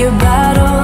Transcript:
your battle.